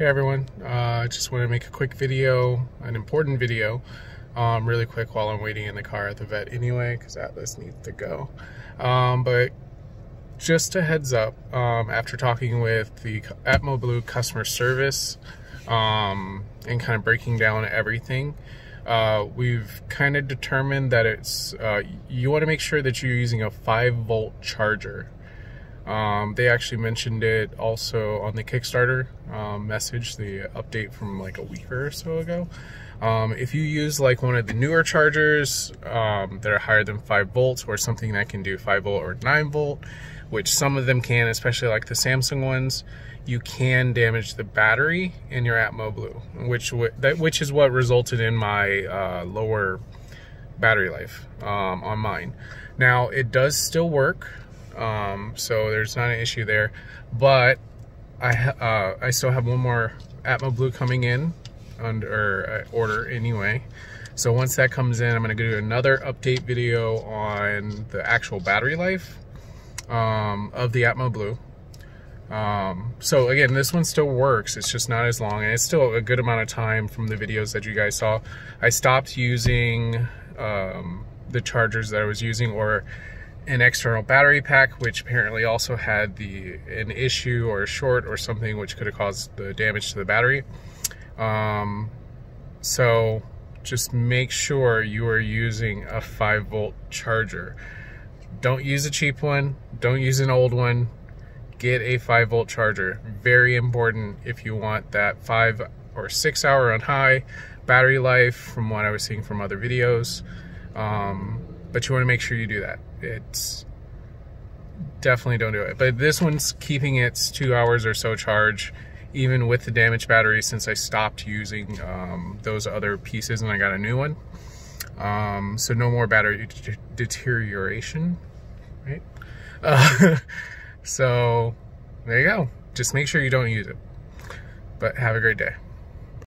Hey everyone, I uh, just want to make a quick video, an important video, um, really quick while I'm waiting in the car at the vet anyway, because Atlas needs to go. Um, but just a heads up, um, after talking with the Atmoblue customer service um, and kind of breaking down everything, uh, we've kind of determined that it's, uh, you want to make sure that you're using a 5 volt charger. Um, they actually mentioned it also on the Kickstarter um, message, the update from like a week or so ago. Um, if you use like one of the newer chargers um, that are higher than 5 volts or something that can do 5 volt or 9 volt, which some of them can, especially like the Samsung ones, you can damage the battery in your Atmoblue, which that which is what resulted in my uh, lower battery life um, on mine. Now it does still work. Um, so there's not an issue there. But I uh, I still have one more Atmoblue coming in under uh, order anyway. So once that comes in, I'm gonna do another update video on the actual battery life um, of the Atmoblue. Um, so again, this one still works. It's just not as long and it's still a good amount of time from the videos that you guys saw. I stopped using um, the chargers that I was using or an external battery pack, which apparently also had the an issue or a short or something which could have caused the damage to the battery. Um, so just make sure you are using a 5 volt charger. Don't use a cheap one. Don't use an old one. Get a 5 volt charger. Very important if you want that 5 or 6 hour on high battery life from what I was seeing from other videos. Um, but you want to make sure you do that. It's definitely don't do it. But this one's keeping its two hours or so charge, even with the damaged battery since I stopped using um, those other pieces and I got a new one. Um, so no more battery deterioration, right? Uh, so there you go. Just make sure you don't use it. But have a great day.